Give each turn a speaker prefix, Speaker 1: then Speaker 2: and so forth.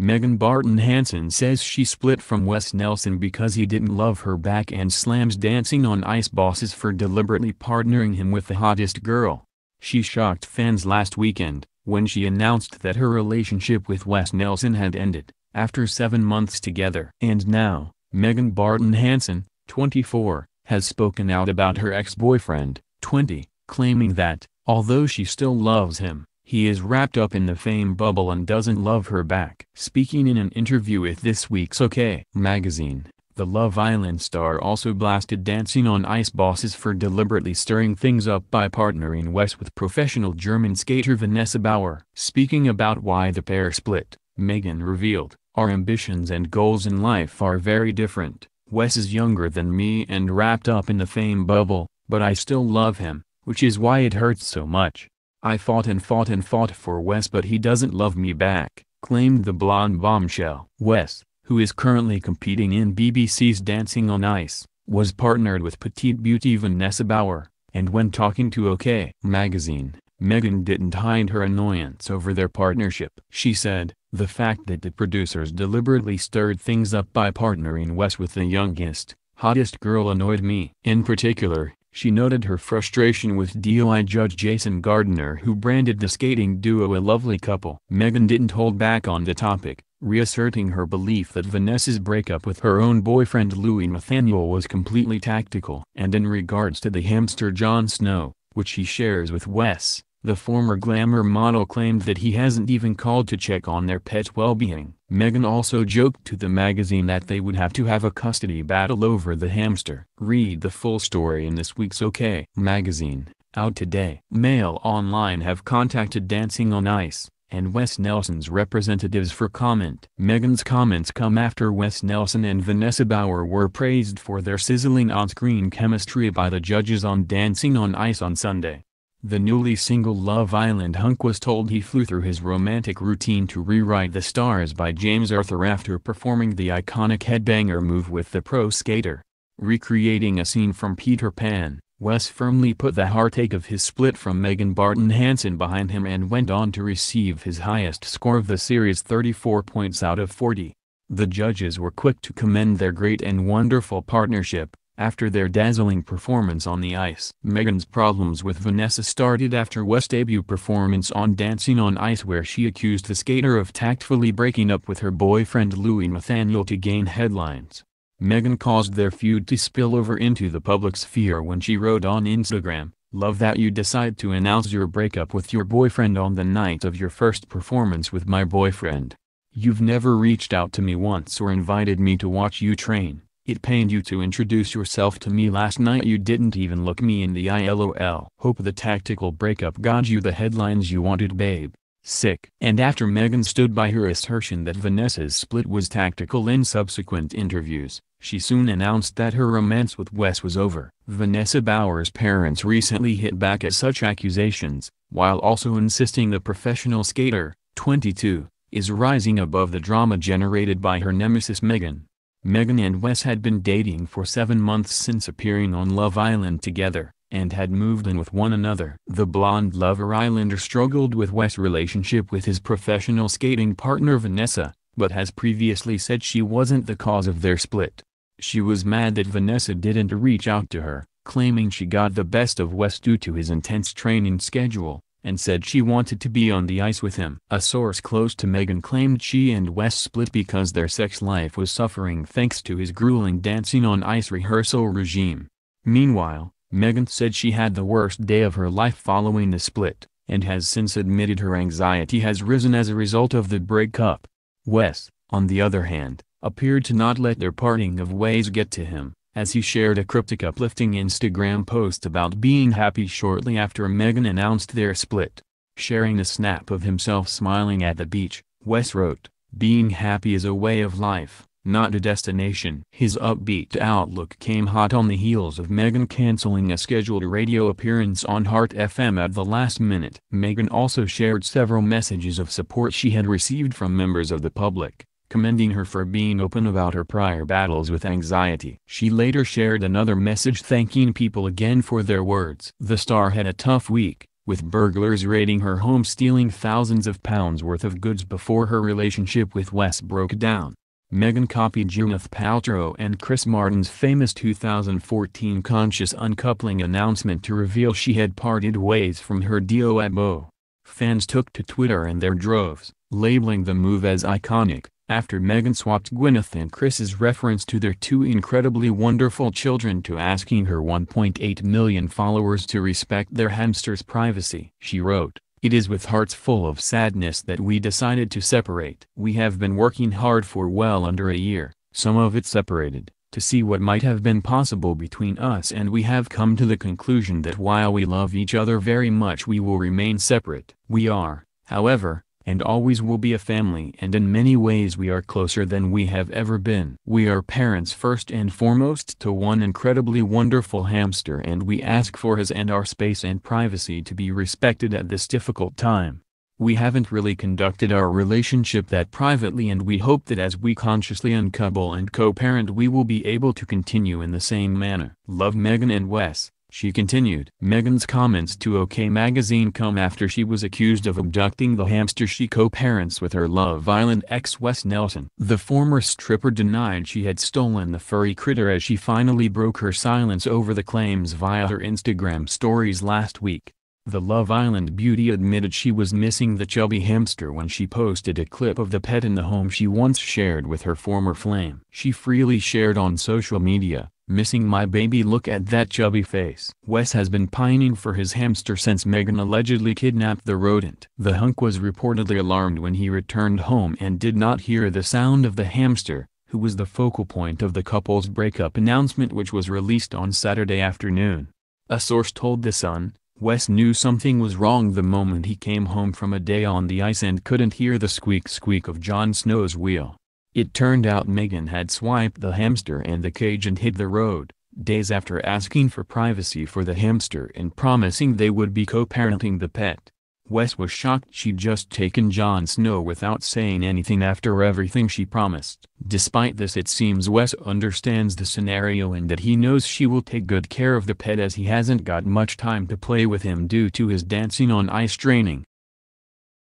Speaker 1: Megan Barton Hanson says she split from Wes Nelson because he didn't love her back and slams Dancing on Ice bosses for deliberately partnering him with the hottest girl. She shocked fans last weekend, when she announced that her relationship with Wes Nelson had ended, after seven months together. And now, Megan Barton Hanson, 24, has spoken out about her ex-boyfriend, 20, claiming that, although she still loves him, he is wrapped up in the fame bubble and doesn't love her back. Speaking in an interview with this week's OK magazine, the Love Island star also blasted Dancing on Ice bosses for deliberately stirring things up by partnering Wes with professional German skater Vanessa Bauer. Speaking about why the pair split, Megan revealed, Our ambitions and goals in life are very different. Wes is younger than me and wrapped up in the fame bubble, but I still love him, which is why it hurts so much. I fought and fought and fought for Wes but he doesn't love me back, claimed the blonde bombshell. Wes, who is currently competing in BBC's Dancing on Ice, was partnered with petite beauty Vanessa Bauer, and when talking to OK magazine, Megan didn't hide her annoyance over their partnership. She said, the fact that the producers deliberately stirred things up by partnering Wes with the youngest, hottest girl annoyed me. In particular, she noted her frustration with DOI judge Jason Gardiner who branded the skating duo a lovely couple. Megan didn't hold back on the topic, reasserting her belief that Vanessa's breakup with her own boyfriend Louis Nathaniel was completely tactical. And in regards to the hamster Jon Snow, which he shares with Wes, the former glamour model claimed that he hasn't even called to check on their pet's well-being. Megan also joked to the magazine that they would have to have a custody battle over the hamster. Read the full story in this week's OK magazine, out today. Mail Online have contacted Dancing on Ice and Wes Nelson's representatives for comment. Megan's comments come after Wes Nelson and Vanessa Bauer were praised for their sizzling on-screen chemistry by the judges on Dancing on Ice on Sunday. The newly single Love Island hunk was told he flew through his romantic routine to rewrite the stars by James Arthur after performing the iconic headbanger move with the pro skater. Recreating a scene from Peter Pan, Wes firmly put the heartache of his split from Megan Barton Hanson behind him and went on to receive his highest score of the series 34 points out of 40. The judges were quick to commend their great and wonderful partnership, after their dazzling performance on the ice. Megan's problems with Vanessa started after Wes' debut performance on Dancing on Ice where she accused the skater of tactfully breaking up with her boyfriend Louis Nathaniel to gain headlines. Megan caused their feud to spill over into the public sphere when she wrote on Instagram, Love that you decide to announce your breakup with your boyfriend on the night of your first performance with my boyfriend. You've never reached out to me once or invited me to watch you train. It pained you to introduce yourself to me last night you didn't even look me in the eye lol. Hope the tactical breakup got you the headlines you wanted babe. Sick. And after Megan stood by her assertion that Vanessa's split was tactical in subsequent interviews, she soon announced that her romance with Wes was over. Vanessa Bauer's parents recently hit back at such accusations, while also insisting the professional skater, 22, is rising above the drama generated by her nemesis Megan. Megan and Wes had been dating for seven months since appearing on Love Island together, and had moved in with one another. The blonde Lover Islander struggled with Wes' relationship with his professional skating partner Vanessa, but has previously said she wasn't the cause of their split. She was mad that Vanessa didn't reach out to her, claiming she got the best of Wes due to his intense training schedule and said she wanted to be on the ice with him. A source close to Megan claimed she and Wes split because their sex life was suffering thanks to his grueling dancing on ice rehearsal regime. Meanwhile, Megan said she had the worst day of her life following the split, and has since admitted her anxiety has risen as a result of the breakup. Wes, on the other hand, appeared to not let their parting of ways get to him as he shared a cryptic uplifting Instagram post about being happy shortly after Megan announced their split. Sharing a snap of himself smiling at the beach, Wes wrote, Being happy is a way of life, not a destination. His upbeat outlook came hot on the heels of Megan canceling a scheduled radio appearance on Heart FM at the last minute. Megan also shared several messages of support she had received from members of the public commending her for being open about her prior battles with anxiety. She later shared another message thanking people again for their words. The star had a tough week, with burglars raiding her home stealing thousands of pounds worth of goods before her relationship with Wes broke down. Megan copied Gwyneth Paltrow and Chris Martin's famous 2014 conscious uncoupling announcement to reveal she had parted ways from her duo. Fans took to Twitter in their droves, labeling the move as iconic, after Megan swapped Gwyneth and Chris's reference to their two incredibly wonderful children to asking her 1.8 million followers to respect their hamster's privacy. She wrote, It is with hearts full of sadness that we decided to separate. We have been working hard for well under a year, some of it separated, to see what might have been possible between us and we have come to the conclusion that while we love each other very much we will remain separate. We are, however, and always will be a family and in many ways we are closer than we have ever been. We are parents first and foremost to one incredibly wonderful hamster and we ask for his and our space and privacy to be respected at this difficult time. We haven't really conducted our relationship that privately and we hope that as we consciously uncouple and co-parent we will be able to continue in the same manner. Love Megan and Wes. She continued. Megan's comments to OK Magazine come after she was accused of abducting the hamster she co-parents with her Love Island ex Wes Nelson. The former stripper denied she had stolen the furry critter as she finally broke her silence over the claims via her Instagram stories last week. The Love Island beauty admitted she was missing the chubby hamster when she posted a clip of the pet in the home she once shared with her former flame. She freely shared on social media, Missing my baby look at that chubby face. Wes has been pining for his hamster since Megan allegedly kidnapped the rodent. The hunk was reportedly alarmed when he returned home and did not hear the sound of the hamster, who was the focal point of the couple's breakup announcement which was released on Saturday afternoon. A source told The Sun, Wes knew something was wrong the moment he came home from a day on the ice and couldn't hear the squeak squeak of Jon Snow's wheel. It turned out Megan had swiped the hamster and the cage and hit the road, days after asking for privacy for the hamster and promising they would be co-parenting the pet. Wes was shocked she'd just taken Jon Snow without saying anything after everything she promised. Despite this it seems Wes understands the scenario and that he knows she will take good care of the pet as he hasn't got much time to play with him due to his dancing on ice training.